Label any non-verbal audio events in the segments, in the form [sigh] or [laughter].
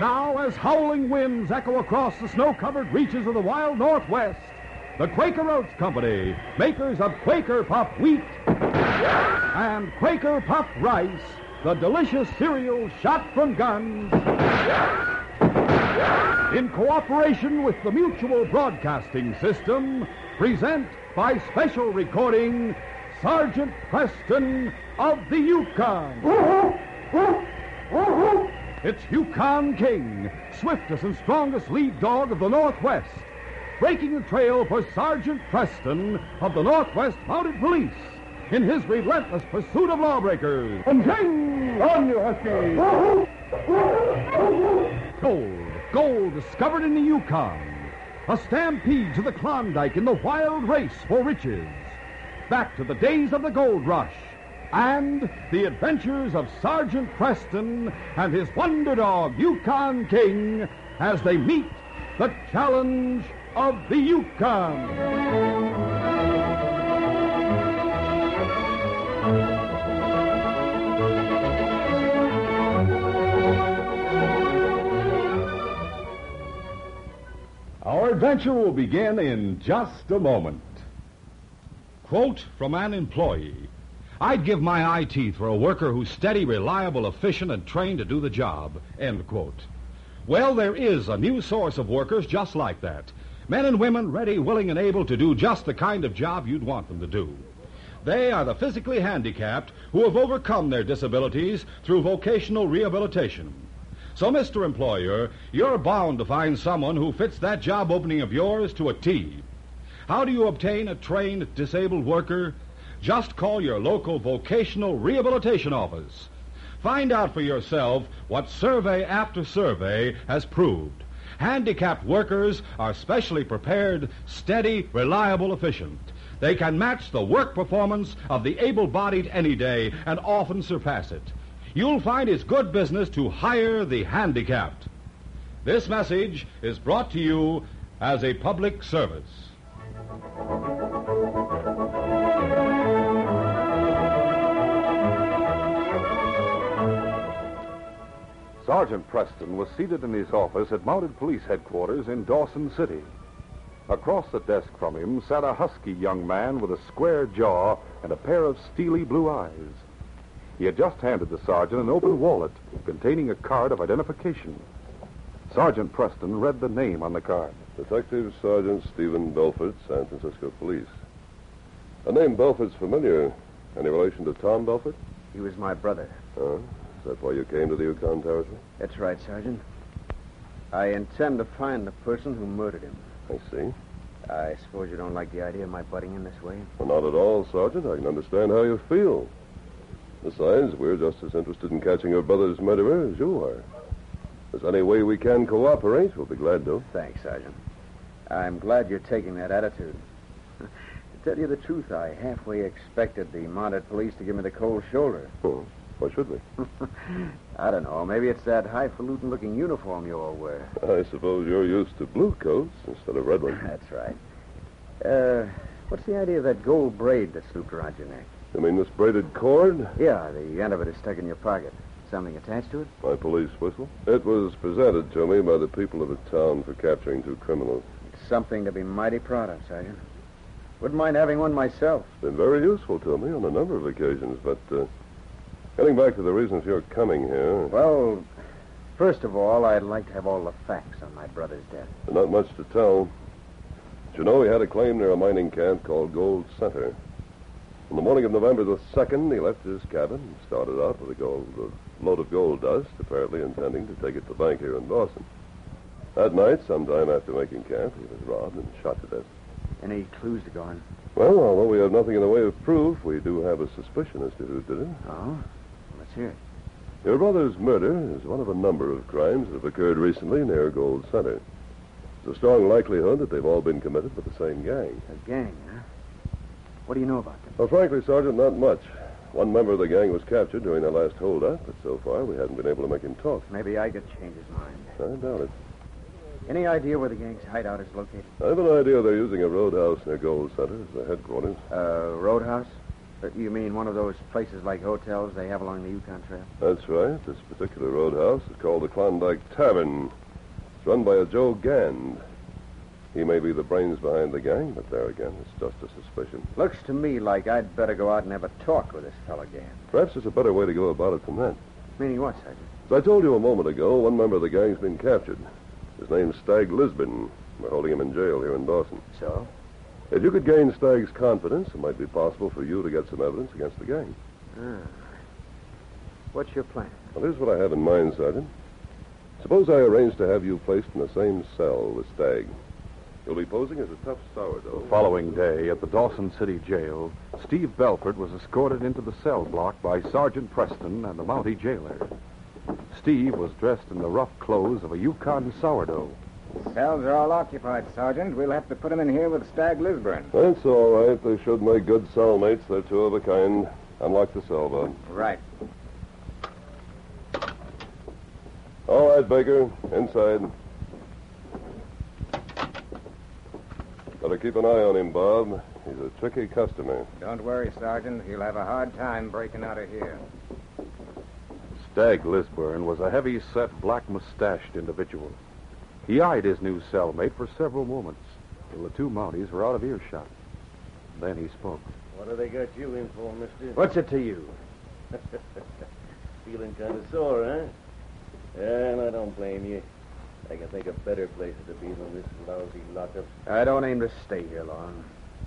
Now, as howling winds echo across the snow covered reaches of the wild Northwest, the Quaker Oats Company, makers of Quaker Puff Wheat and Quaker Puff Rice, the delicious cereal shot from guns, in cooperation with the Mutual Broadcasting System, present by special recording Sergeant Preston of the Yukon. It's Yukon King, swiftest and strongest lead dog of the Northwest, breaking the trail for Sergeant Preston of the Northwest Mounted Police in his relentless pursuit of lawbreakers. And King, on you, Husky! Gold, gold discovered in the Yukon. A stampede to the Klondike in the wild race for riches. Back to the days of the gold rush. And the adventures of Sergeant Preston and his wonder dog, Yukon King, as they meet the challenge of the Yukon. Our adventure will begin in just a moment. Quote from an employee I'd give my eye teeth for a worker who's steady, reliable, efficient, and trained to do the job. End quote. Well, there is a new source of workers just like that. Men and women ready, willing, and able to do just the kind of job you'd want them to do. They are the physically handicapped who have overcome their disabilities through vocational rehabilitation. So, Mr. Employer, you're bound to find someone who fits that job opening of yours to a T. How do you obtain a trained disabled worker? Just call your local vocational rehabilitation office. Find out for yourself what survey after survey has proved. Handicapped workers are specially prepared, steady, reliable, efficient. They can match the work performance of the able bodied any day and often surpass it. You'll find it's good business to hire the handicapped. This message is brought to you as a public service. Sergeant Preston was seated in his office at Mounted Police Headquarters in Dawson City. Across the desk from him sat a husky young man with a square jaw and a pair of steely blue eyes. He had just handed the sergeant an open wallet containing a card of identification. Sergeant Preston read the name on the card. Detective Sergeant Stephen Belford, San Francisco Police. The name Belford's familiar. Any relation to Tom Belford? He was my brother. Oh, is that why you came to the Yukon Territory? That's right, Sergeant. I intend to find the person who murdered him. I see. I suppose you don't like the idea of my butting in this way? Well, not at all, Sergeant. I can understand how you feel. Besides, we're just as interested in catching your brother's murderer as you are. If there's any way we can cooperate, we'll be glad to. Thanks, Sergeant. I'm glad you're taking that attitude. [laughs] to tell you the truth, I halfway expected the mounted police to give me the cold shoulder. Oh, why should we? [laughs] I don't know. Maybe it's that highfalutin looking uniform you all wear. I suppose you're used to blue coats instead of red ones. [laughs] That's right. Uh, what's the idea of that gold braid that's looped around your neck? You mean this braided cord? Yeah, the end of it is stuck in your pocket. Something attached to it? My police whistle. It was presented to me by the people of the town for capturing two criminals. It's something to be mighty proud of, Sergeant. Wouldn't mind having one myself. It's been very useful to me on a number of occasions, but uh, getting back to the reasons you're coming here, Well, first of all, I'd like to have all the facts on my brother's death. there's not much to tell. But you know, he had a claim near a mining camp called Gold Center. On the morning of November the 2nd, he left his cabin and started out with a, gold, a load of gold dust, apparently intending to take it to the bank here in Dawson. That night, sometime after making camp, he was robbed and shot to death. Any clues to go on? Well, although we have nothing in the way of proof, we do have a suspicion as to who did it. Oh? Let's hear it. Your brother's murder is one of a number of crimes that have occurred recently near Gold Center. There's a strong likelihood that they've all been committed by the same gang. A gang, huh? What do you know about them? Well, frankly, Sergeant, not much. One member of the gang was captured during their last holdup, but so far we haven't been able to make him talk. Maybe I could change his mind. I doubt it. Any idea where the gang's hideout is located? I have an idea they're using a roadhouse near Gold Center as their headquarters. Uh, roadhouse? Uh, you mean one of those places like hotels they have along the Yukon Trail? That's right. This particular roadhouse is called the Klondike Tavern. It's run by a Joe Gand. He may be the brains behind the gang, but there again, it's just a suspicion. Looks to me like I'd better go out and have a talk with this fellow again. Perhaps there's a better way to go about it than that. Meaning what, Sergeant? As I told you a moment ago, one member of the gang's been captured. His name's Stag Lisbon. We're holding him in jail here in Dawson. So? If you could gain Stag's confidence, it might be possible for you to get some evidence against the gang. Ah. What's your plan? Well, here's what I have in mind, Sergeant. Suppose I arrange to have you placed in the same cell with Stag. You'll be posing as a tough sourdough. The following day, at the Dawson City Jail, Steve Belford was escorted into the cell block by Sergeant Preston and the Mountie jailer. Steve was dressed in the rough clothes of a Yukon sourdough. Cells are all occupied, Sergeant. We'll have to put him in here with Stag Lisburn. That's all right. They should make good cellmates. They're two of a kind. Unlock the cell, Bud. Right. All right, Baker. Inside. Better keep an eye on him, Bob. He's a tricky customer. Don't worry, Sergeant. He'll have a hard time breaking out of here. Stag Lisburn was a heavy-set, black-mustached individual. He eyed his new cellmate for several moments, till the two Mounties were out of earshot. Then he spoke. What do they got you in for, mister? What's it to you? [laughs] Feeling kind of sore, huh? And I don't blame you. I can think of better places to be than this lousy lockup. I don't aim to stay here long.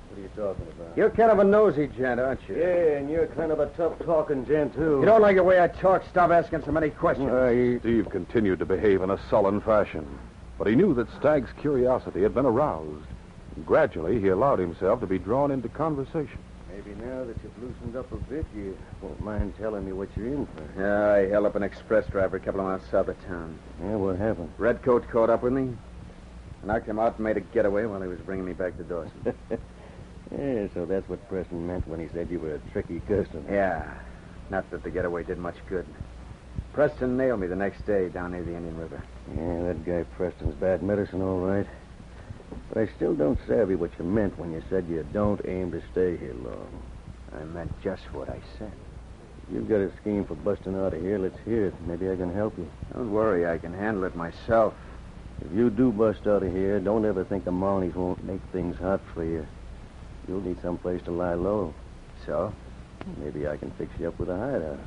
What are you talking about? You're kind of a nosy gent, aren't you? Yeah, and you're kind of a tough talking gent, too. You don't like the way I talk? Stop asking so many questions. Steve continued to behave in a sullen fashion, but he knew that Stag's curiosity had been aroused. And gradually, he allowed himself to be drawn into conversation. Maybe now that you've loosened up a bit, you won't mind telling me what you're in for. Yeah, I held up an express driver a couple of miles south of town. Yeah, what happened? Redcoat caught up with me. And knocked him out and made a getaway while he was bringing me back to Dawson. [laughs] Yeah, so that's what Preston meant when he said you were a tricky customer. yeah. Not that the getaway did much good. Preston nailed me the next day down near the Indian River. Yeah, that guy Preston's bad medicine, all right. But I still don't savvy what you meant when you said you don't aim to stay here long. I meant just what I said. You've got a scheme for busting out of here, let's hear it. Maybe I can help you. Don't worry, I can handle it myself. If you do bust out of here, don't ever think the Mounties won't make things hot for you. You'll need some place to lie low. So? Maybe I can fix you up with a hideout.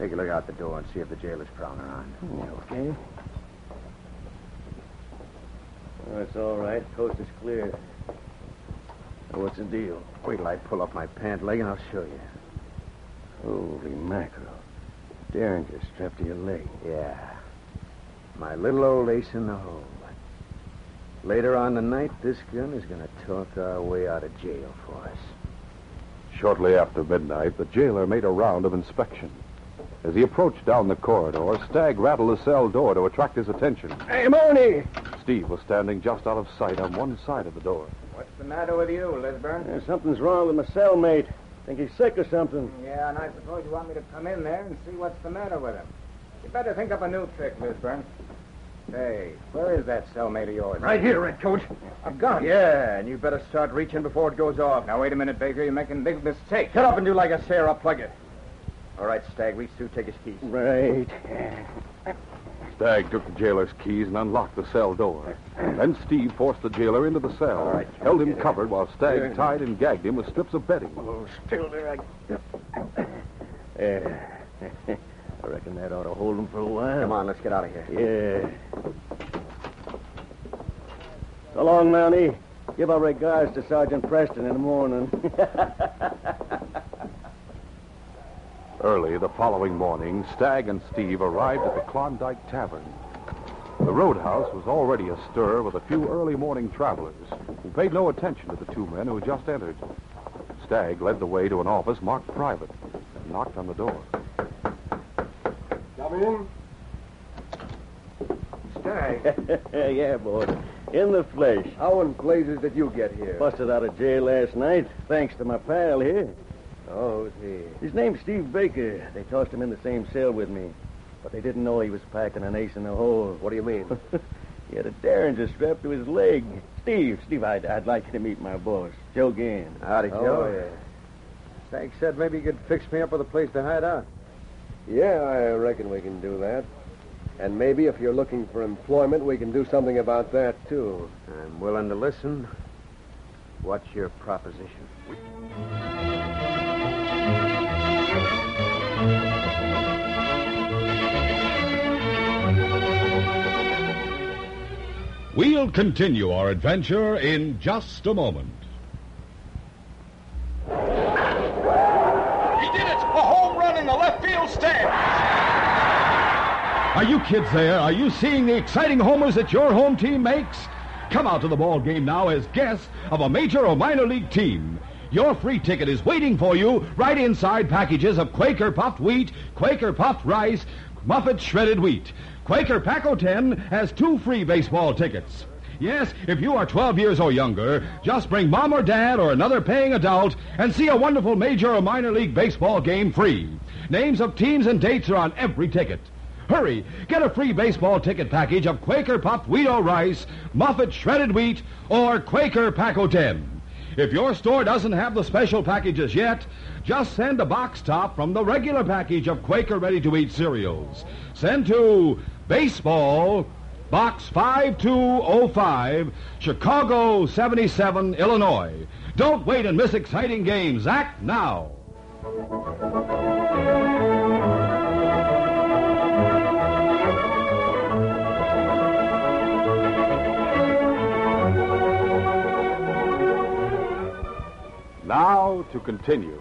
Take a look out the door and see if the jailer's prowling around. Okay. Oh, it's all right. Coast is clear. What's the deal? Wait till I pull up my pant leg and I'll show you. Holy mackerel. Derringer strapped to your leg. Yeah. My little old ace in the hole. Later on tonight, this gun is going to talk our way out of jail for us. Shortly after midnight, the jailer made a round of inspection. As he approached down the corridor, Stag rattled the cell door to attract his attention. Hey, Mountie! Steve was standing just out of sight on one side of the door. What's the matter with you, Lisburn? Yeah, something's wrong with my cellmate. Think he's sick or something. Yeah, and I suppose you want me to come in there and see what's the matter with him. You better think up a new trick, Lisburn. Hey, where is that cellmate of yours? Right here, Redcoat. A gun. Yeah, and you better start reaching before it goes off. Now, wait a minute, Baker. You're making a big mistake. Shut up and do like I say or I'll plug it. All right, Stag, reach through, take his keys. Right. Stag took the jailer's keys and unlocked the cell door. Then Steve forced the jailer into the cell, All right, held him covered while Stag tied and gagged him with strips of bedding. Oh, still there. I... Yeah. I reckon that ought to hold him for a while. Come on, let's get out of here. Yeah. So long, Mountie. Give our regards to Sergeant Preston in the morning. [laughs] Early the following morning, Stag and Steve arrived at the Klondike Tavern. The roadhouse was already astir with a few early morning travelers who paid no attention to the two men who had just entered. Stag led the way to an office marked private and knocked on the door. Come in. Stag. [laughs] yeah, boy. In the flesh. How in blazes did you get here? Busted out of jail last night, thanks to my pal here. Oh, he? His name's Steve Baker. They tossed him in the same cell with me. But they didn't know he was packing an ace in the hole. What do you mean? [laughs] he had a derringer strapped to his leg. Steve, Steve, I'd, I'd like you to meet my boss, Joe Gann. Howdy, Oh, Joe. Stag said maybe you could fix me up with a place to hide out. Yeah, I reckon we can do that. And maybe if you're looking for employment, we can do something about that, too. I'm willing to listen. What's your proposition? We'll continue our adventure in just a moment. He did it! A home run in the left field stands! Are you kids there? Are you seeing the exciting homers that your home team makes? Come out to the ball game now as guests of a major or minor league team. Your free ticket is waiting for you right inside packages of Quaker puffed wheat, Quaker puffed rice, Muffet shredded wheat. Quaker Pack-O-Ten has two free baseball tickets. Yes, if you are 12 years or younger, just bring mom or dad or another paying adult and see a wonderful major or minor league baseball game free. Names of teams and dates are on every ticket. Hurry, get a free baseball ticket package of Quaker puffed wheat or rice, Muffet shredded wheat, or Quaker Pack-O-Ten. If your store doesn't have the special packages yet, just send a box top from the regular package of Quaker ready to eat cereals. Send to Baseball, Box 5205, Chicago 77, Illinois. Don't wait and miss exciting games. Act now. Now to continue.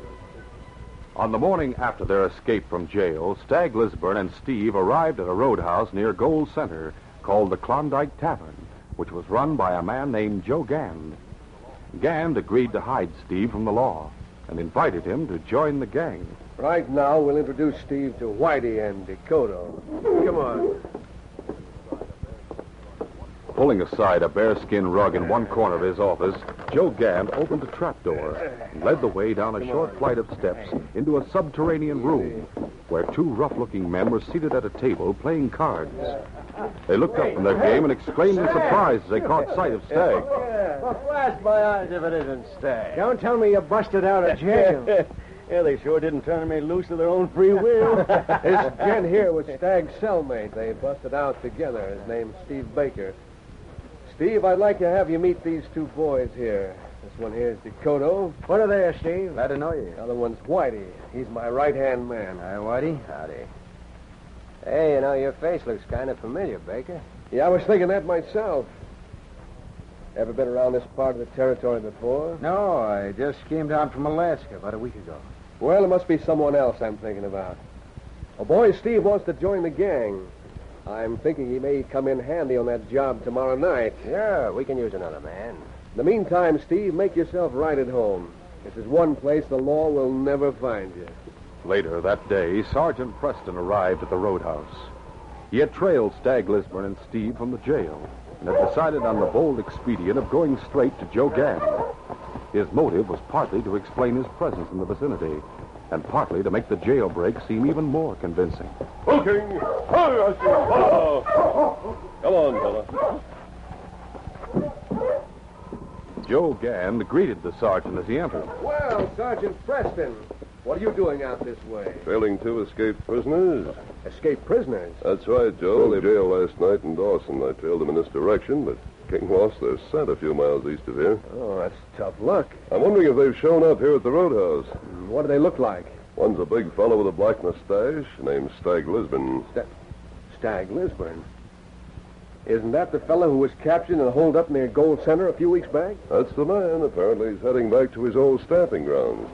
On the morning after their escape from jail, Stag Lisburn and Steve arrived at a roadhouse near Gold Center called the Klondike Tavern, which was run by a man named Joe Gand. Gand agreed to hide Steve from the law and invited him to join the gang. Right now, we'll introduce Steve to Whitey and Dakota. Come on. Pulling aside a bearskin rug in one corner of his office, Joe Gand opened a trapdoor and led the way down a short flight of steps into a subterranean room where two rough-looking men were seated at a table playing cards. They looked up from their game and exclaimed in surprise as they caught sight of Stag. Well, flash my eyes if it isn't Stag. Don't tell me you busted out of jail. [laughs] yeah, they sure didn't turn me loose of their own free will. [laughs] this gent here was Stag's cellmate. They busted out together. His name's Steve Baker. Steve, I'd like to have you meet these two boys here. This one here is Dakota. What are they, Steve? Glad to know you. The other one's Whitey. He's my right-hand man. Hi, Whitey. Howdy. Hey, you know, your face looks kind of familiar, Baker. Yeah, I was thinking that myself. Ever been around this part of the territory before? No, I just came down from Alaska about a week ago. Well, it must be someone else I'm thinking about. A boy Steve wants to join the gang. I'm thinking he may come in handy on that job tomorrow night. Yeah, we can use another man. In the meantime, Steve, make yourself right at home. This is one place the law will never find you. Later that day, Sergeant Preston arrived at the roadhouse. He had trailed Stag Lisburn and Steve from the jail and had decided on the bold expedient of going straight to Joe Gand. His motive was partly to explain his presence in the vicinity and partly to make the jailbreak seem even more convincing. Okay. Come on, fella. Joe Gand greeted the sergeant as he entered. Well, Sergeant Preston, what are you doing out this way? Failing two escaped prisoners. Escape prisoners. That's right, Joe. They jail last night in Dawson. I trailed them in this direction, but King lost their scent a few miles east of here. Oh, that's tough luck. I'm wondering if they've shown up here at the roadhouse. What do they look like? One's a big fellow with a black mustache named Stag Lisbon. Stag Lisbon? Isn't that the fellow who was captured and holed up near Gold Center a few weeks back? That's the man. Apparently he's heading back to his old stamping grounds.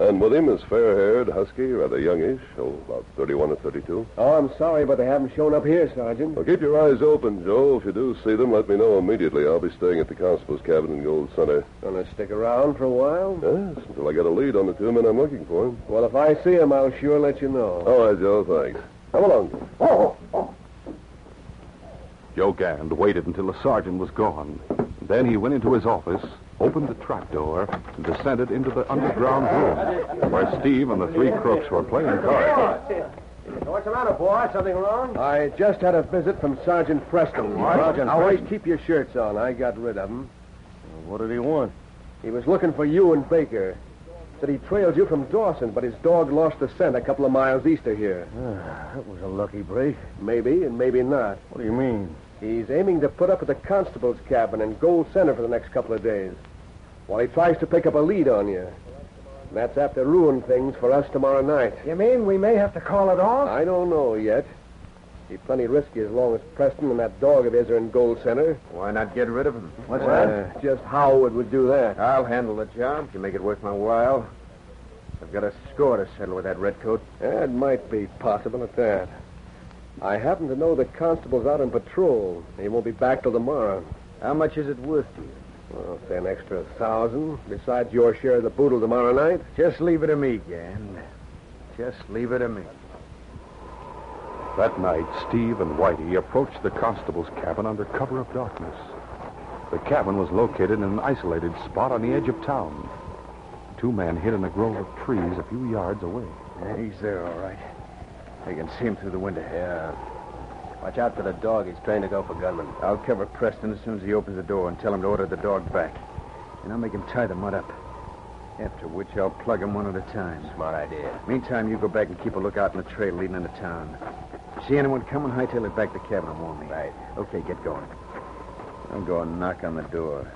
And with him is fair-haired, husky, rather youngish, oh, about 31 or 32. Oh, I'm sorry, but they haven't shown up here, Sergeant. Well, keep your eyes open, Joe. If you do see them, let me know immediately. I'll be staying at the constable's cabin in Gold Center. Gonna stick around for a while? Yes, until I get a lead on the two men I'm looking for. Well, if I see them, I'll sure let you know. All right, Joe, thanks. Come along. Oh, oh, oh. Joe Gand waited until the sergeant was gone. Then he went into his office, opened the trap door and descended into the underground room where Steve and the three crooks were playing cards. What's the matter, boy? Something wrong? I just had a visit from Sergeant Preston. Sergeant now, wait, keep your shirts on. I got rid of him. What did he want? He was looking for you and Baker. Said he trailed you from Dawson, but his dog lost the scent a couple of miles east of here. Ah, that was a lucky break. Maybe and maybe not. What do you mean? He's aiming to put up at the constable's cabin in Gold Center for the next couple of days. While he tries to pick up a lead on you. And that's apt to ruin things for us tomorrow night. You mean we may have to call it off? I don't know yet. Be plenty risky as long as Preston and that dog of his are in Gold Center. Why not get rid of him? What's that? just how it would do that. I'll handle the job if you make it worth my while. I've got a score to settle with that redcoat. That might be possible at that. I happen to know the constable's out on patrol. He won't be back till tomorrow. How much is it worth to you? Well, say an extra thousand, besides your share of the boodle tomorrow night. Just leave it to me, Gan. Just leave it to me. That night, Steve and Whitey approached the constable's cabin under cover of darkness. The cabin was located in an isolated spot on the edge of town. Two men hid in a grove of trees a few yards away. Yeah, he's there, all right. I can see him through the window. Yeah. Watch out for the dog. He's trained to go for gunmen. I'll cover Preston as soon as he opens the door and tell him to order the dog back. And I'll make him tie the mud up. After which, I'll plug him one at a time. Smart idea. Meantime, you go back and keep a lookout on the trail leading into town. See anyone coming, hightail it back to cabin and warn me. Right. Okay, get going. I'll go and knock on the door.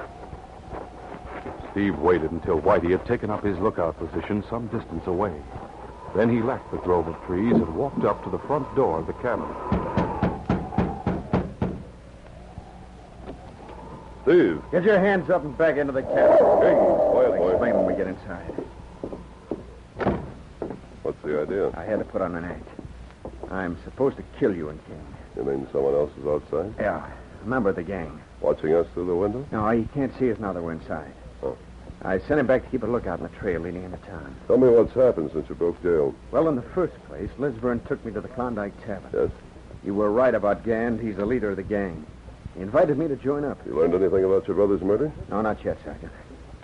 Steve waited until Whitey had taken up his lookout position some distance away. Then he left the grove of trees and walked up to the front door of the cabin. Steve. Get your hands up and back into the cabin. Hey, I'll quiet, boy. explain when we get inside. What's the idea? I had to put on an act. I'm supposed to kill you and King. You mean someone else is outside? Yeah, a member of the gang. Watching us through the window? No, he can't see us now that we're inside. I sent him back to keep a lookout on the trail leading into town. Tell me what's happened since you broke jail. Well, in the first place, Lisburn took me to the Klondike Tavern. Yes? You were right about Gand. He's the leader of the gang. He invited me to join up. You learned anything about your brother's murder? No, not yet, Sergeant.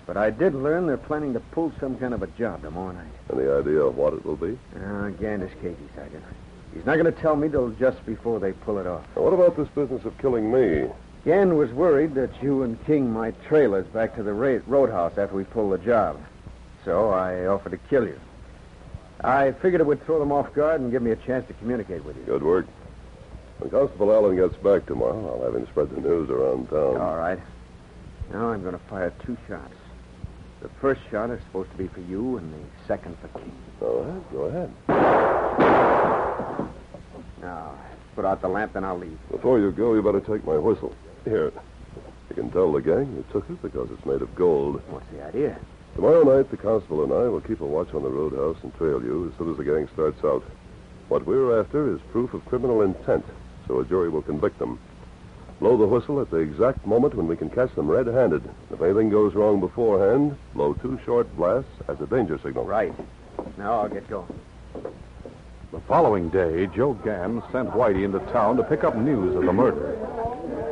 But I did learn they're planning to pull some kind of a job tomorrow night. Any idea of what it will be? Uh, Gand is cagey, Sergeant. He's not going to tell me till just before they pull it off. Now, what about this business of killing me? Gand was worried that you and King might trail us back to the ra- roadhouse after we pull the job. So I offered to kill you. I figured it would throw them off guard and give me a chance to communicate with you. Good work. When Constable Allen gets back tomorrow, I'll have him spread the news around town. All right. Now I'm going to fire two shots. The first shot is supposed to be for you, and the second for King. Go ahead. Go ahead. Now, put out the lamp, then I'll leave. Before you go, you better take my whistle. Here. You can tell the gang you took it because it's made of gold. What's the idea? Tomorrow night, the constable and I will keep a watch on the roadhouse and trail you as soon as the gang starts out. What we're after is proof of criminal intent, so a jury will convict them. Blow the whistle at the exact moment when we can catch them red-handed. If anything goes wrong beforehand, blow two short blasts as a danger signal. Right. Now I'll get going. The following day, Joe Gann sent Whitey into town to pick up news of the murder.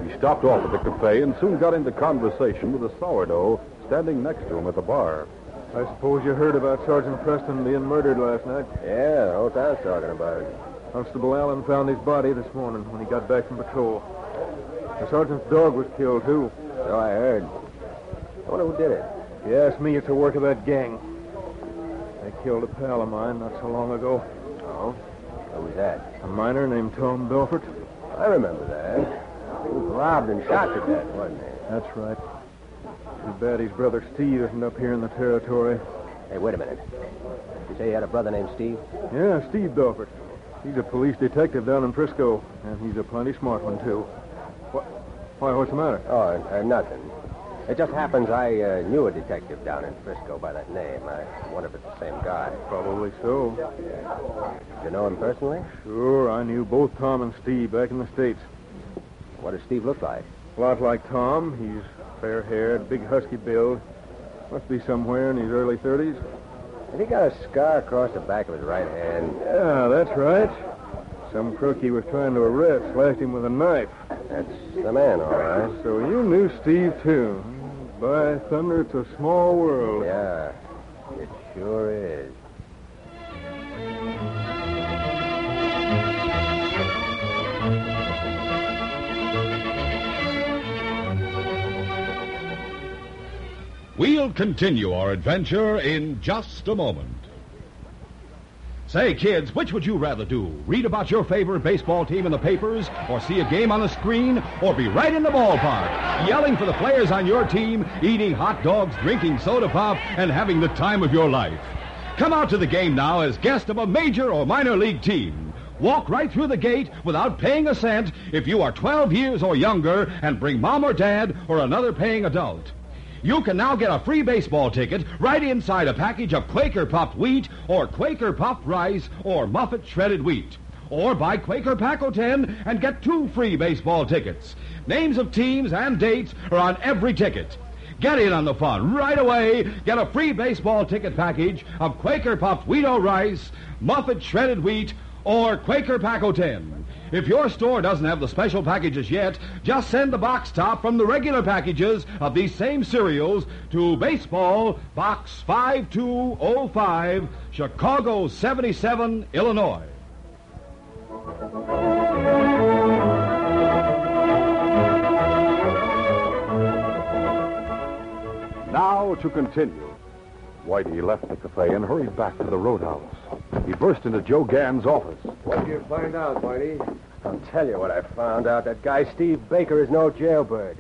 He stopped off at the cafe and soon got into conversation with a sourdough standing next to him at the bar. I suppose you heard about Sergeant Preston being murdered last night. Yeah, what I was talking about. Constable Allen found his body this morning when he got back from patrol. The sergeant's dog was killed, too. So I heard. I wonder who did it. If you ask me, it's the work of that gang. They killed a pal of mine not so long ago. Oh? Who was that? A miner named Tom Belford. I remember that. He was robbed and shot to death, wasn't he? That's right. Too bad his brother Steve isn't up here in the territory. Hey, wait a minute. You say you had a brother named Steve? Yeah, Steve Belford. He's a police detective down in Frisco, and he's a plenty smart one, too. What? Why, what's the matter? Oh, uh, nothing. It just happens I uh, knew a detective down in Frisco by that name. I wonder if it's the same guy. Probably so. You know him personally? Sure, I knew both Tom and Steve back in the States. What does Steve look like? A lot like Tom. He's fair-haired, big husky build. Must be somewhere in his early 30s. Has he got a scar across the back of his right hand? Yeah, that's right. Some crook he was trying to arrest slashed him with a knife. That's the man, all right. So you knew Steve, too. By thunder, it's a small world. Yeah, it sure is. We'll continue our adventure in just a moment. Say, kids, which would you rather do? Read about your favorite baseball team in the papers, or see a game on the screen, or be right in the ballpark, yelling for the players on your team, eating hot dogs, drinking soda pop, and having the time of your life? Come out to the game now as guest of a major or minor league team. Walk right through the gate without paying a cent if you are 12 years or younger and bring mom or dad or another paying adult. You can now get a free baseball ticket right inside a package of Quaker puffed wheat or Quaker puffed rice or Muffet shredded wheat. Or buy Quaker Pack-O-Ten and get two free baseball tickets. Names of teams and dates are on every ticket. Get in on the fun right away. Get a free baseball ticket package of Quaker puffed wheat or rice, Muffet shredded wheat, or Quaker Pack-O-Ten. If your store doesn't have the special packages yet, just send the box top from the regular packages of these same cereals to Baseball Box 5205, Chicago 77, Illinois. Now to continue. Whitey left the cafe and hurried back to the roadhouse. He burst into Joe Gann's office. What did you find out, Whitey? I'll tell you what I found out. That guy Steve Baker is no jailbird.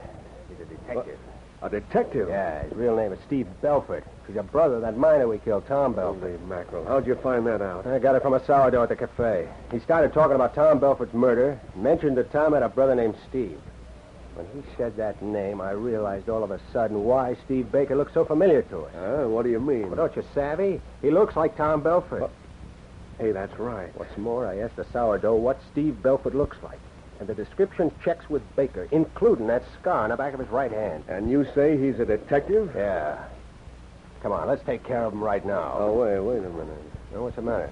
He's a detective. A detective? Yeah, his real name is Steve Belford. He's a brother of that miner we killed, Tom Belford. Holy mackerel. How'd you find that out? I got it from a sourdough at the cafe. He started talking about Tom Belford's murder, mentioned that Tom had a brother named Steve. When he said that name, I realized all of a sudden why Steve Baker looked so familiar to us. Huh? What do you mean? Well, don't you savvy? He looks like Tom Belford. Hey, that's right. What's more, I asked the sourdough what Steve Belford looks like. And the description checks with Baker, including that scar on the back of his right hand. And you say he's a detective? Yeah. Come on, let's take care of him right now. Oh, wait, wait a minute. Now, what's the matter?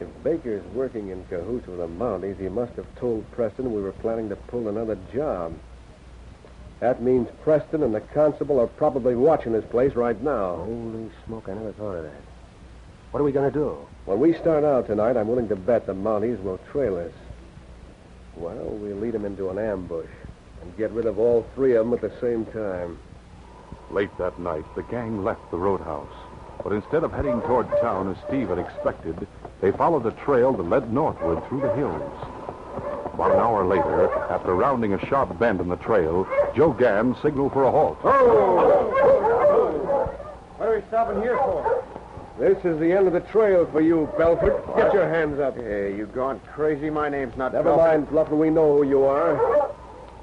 If Baker's working in cahoots with the Mounties, he must have told Preston we were planning to pull another job. That means Preston and the constable are probably watching this place right now. Holy smoke, I never thought of that. What are we going to do? When we start out tonight, I'm willing to bet the Mounties will trail us. Well, we'll lead them into an ambush and get rid of all three of them at the same time. Late that night, the gang left the roadhouse. But instead of heading toward town as Steve had expected, they followed a trail that led northward through the hills. About an hour later, after rounding a sharp bend in the trail, Joe Gann signaled for a halt. Oh! What are we stopping here for? This is the end of the trail for you, Belford. Get your hands up. Hey, you gone crazy? My name's not Never Belford. mind, bluffing. We know who you are.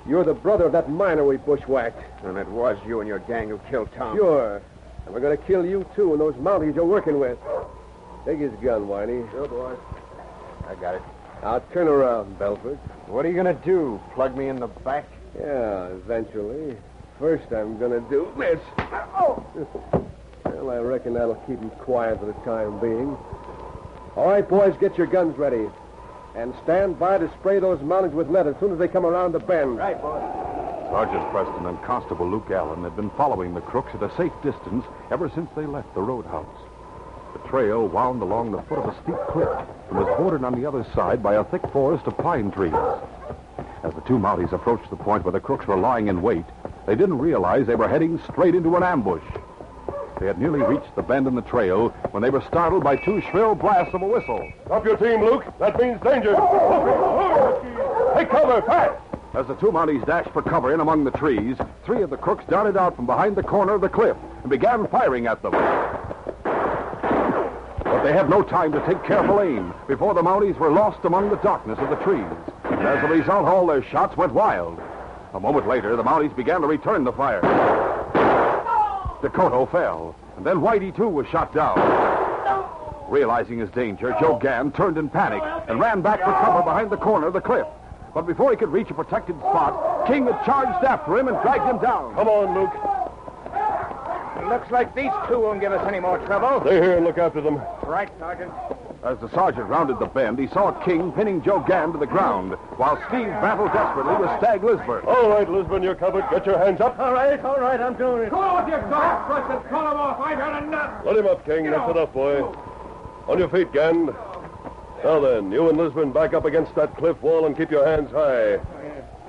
You're the brother of that miner we bushwhacked. And it was you and your gang who killed Tom. Sure. And we're going to kill you, too, and those Mounties you're working with. Take his gun, Whitey. Sure, boy. I got it. Now turn around, Belford. What are you going to do? Plug me in the back? Yeah, eventually. First, I'm going to do this. Oh! well, I reckon that'll keep him quiet for the time being. All right, boys, get your guns ready. And stand by to spray those mountains with lead as soon as they come around the bend. Right, boys. Sergeant Preston and Constable Luke Allen had been following the crooks at a safe distance ever since they left the roadhouse. The trail wound along the foot of a steep cliff and was bordered on the other side by a thick forest of pine trees. As the two Mounties approached the point where the crooks were lying in wait, they didn't realize they were heading straight into an ambush. They had nearly reached the bend in the trail when they were startled by two shrill blasts of a whistle. Stop your team, Luke. That means danger. Take cover, fast. As the two Mounties dashed for cover in among the trees, three of the crooks darted out from behind the corner of the cliff and began firing at them. They had no time to take careful aim before the Mounties were lost among the darkness of the trees. And as a result, all their shots went wild. A moment later, the Mounties began to return the fire. Dakota fell, and then Whitey, too, was shot down. Realizing his danger, Joe Gann turned in panic and ran back for cover behind the corner of the cliff. But before he could reach a protected spot, King had charged after him and dragged him down. Come on, Luke. Looks like these two won't give us any more trouble. Stay here and look after them. Right, Sergeant. As the sergeant rounded the bend, he saw King pinning Joe Gann to the ground, while Steve battled desperately with Stag Lisbon. All right, Lisbon, you're covered. Get your hands up. All right, all right, I'm doing it. Go on with your gun, Preston. Call him off. I've had enough. Let him up, King. That's enough, boy. On your feet, Gann. Now then, you and Lisbon back up against that cliff wall and keep your hands high. Oh,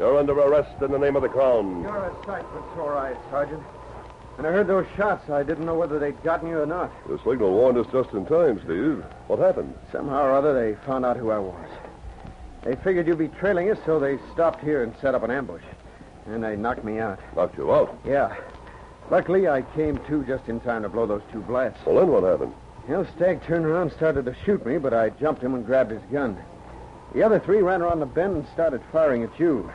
you're under arrest in the name of the Crown. You're a sight for sore eyes, Sergeant. When I heard those shots, I didn't know whether they'd gotten you or not. The signal warned us just in time, Steve. What happened? Somehow or other, they found out who I was. They figured you'd be trailing us, so they stopped here and set up an ambush. And they knocked me out. Knocked you out. Yeah. Luckily, I came to just in time to blow those two blasts. Well, then what happened? Well, Stag turned around and started to shoot me, but I jumped him and grabbed his gun. The other three ran around the bend and started firing at you.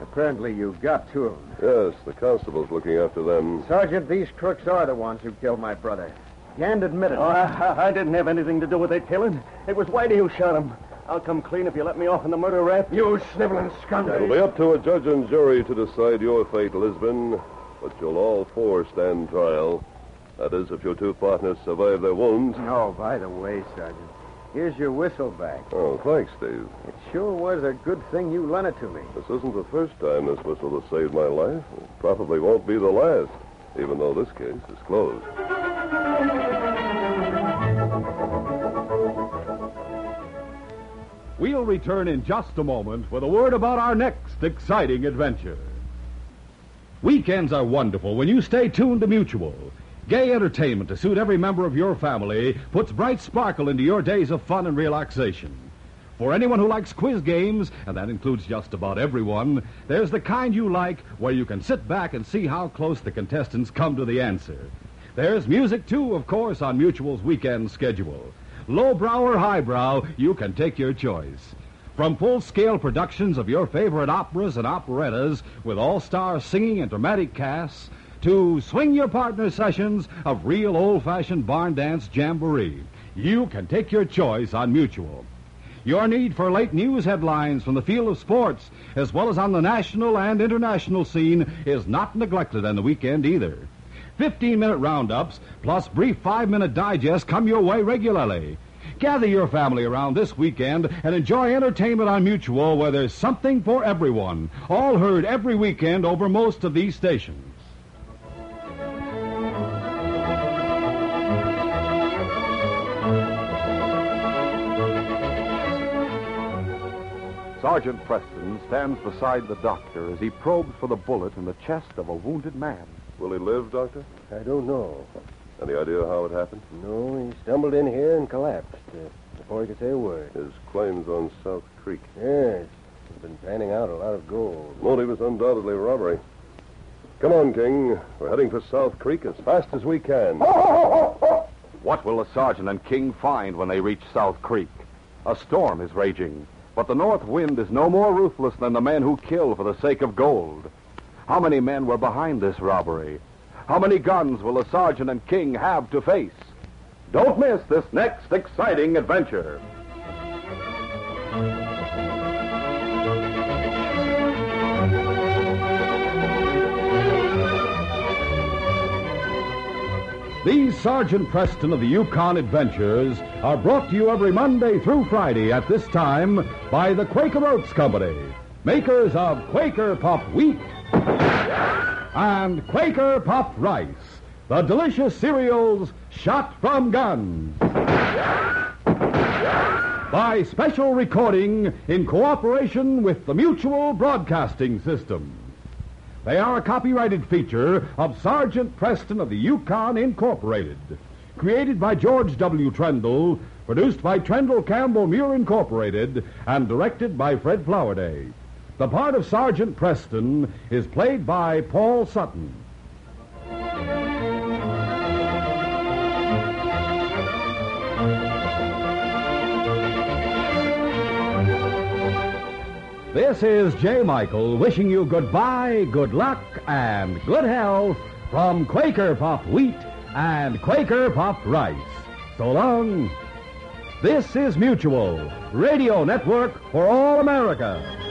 Apparently, you got two of them. Yes, the constable's looking after them. Sergeant, these crooks are the ones who killed my brother. Can't admit it. Oh, I, I didn't have anything to do with their killing. It was Whitey who shot him. I'll come clean if you let me off on the murder rap. You sniveling scoundrel. It'll be up to a judge and jury to decide your fate, Lisbon. But you'll all four stand trial. That is, if your two partners survive their wounds. Oh, by the way, Sergeant, here's your whistle back. Oh, thanks, Steve. It sure was a good thing you lent it to me. This isn't the first time this whistle has saved my life. It probably won't be the last, even though this case is closed. We'll return in just a moment with a word about our next exciting adventure. Weekends are wonderful when you stay tuned to Mutual. Gay entertainment to suit every member of your family puts bright sparkle into your days of fun and relaxation. For anyone who likes quiz games, and that includes just about everyone, there's the kind you like where you can sit back and see how close the contestants come to the answer. There's music, too, of course, on Mutual's weekend schedule. Lowbrow or highbrow, you can take your choice. From full scale productions of your favorite operas and operettas with all star singing and dramatic casts to swing your partner sessions of real old fashioned barn dance jamboree, you can take your choice on Mutual. Your need for late news headlines from the field of sports, as well as on the national and international scene, is not neglected on the weekend either. 15 minute roundups plus brief five minute digests come your way regularly. Gather your family around this weekend and enjoy entertainment on Mutual where there's something for everyone. All heard every weekend over most of these stations. Sergeant Preston stands beside the doctor as he probes for the bullet in the chest of a wounded man. Will he live, Doctor? I don't know. Any idea how it happened? No, he stumbled in here and collapsed uh, before he could say a word. His claims on South Creek. Yes, he's been panning out a lot of gold. Motive is undoubtedly robbery. Come on, King. We're heading for South Creek as fast as we can. What will the sergeant and King find when they reach South Creek? A storm is raging, but the north wind is no more ruthless than the men who kill for the sake of gold. How many men were behind this robbery? How many guns will the sergeant and King have to face? Don't miss this next exciting adventure. These Sergeant Preston of the Yukon Adventures are brought to you every Monday through Friday at this time by the Quaker Oats Company, makers of Quaker Pop Wheat and Quaker Pop Rice, the delicious cereals shot from guns. By special recording in cooperation with the Mutual Broadcasting System. They are a copyrighted feature of Sergeant Preston of the Yukon Incorporated. Created by George W. Trendle, produced by Trendle Campbell Meurer Incorporated, and directed by Fred Flowerday. The part of Sergeant Preston is played by Paul Sutton. This is Jay Michael wishing you goodbye, good luck, and good health from Quaker Puff Wheat and Quaker Puff Rice. So long. This is Mutual, Radio Network for all America.